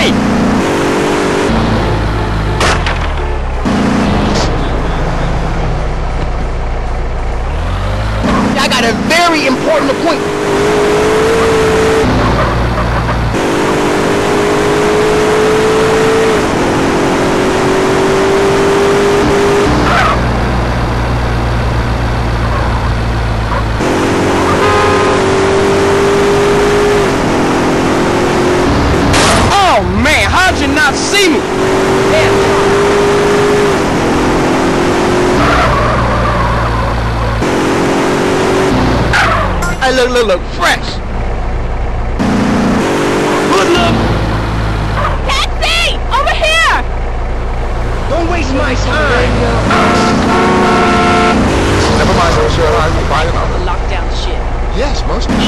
I got a very important appointment. I look, look, look fresh. Good look. Taxi! Over here! Don't waste my time. Never mind, sir. I'm fine. The lockdown shit. Yes, most sure.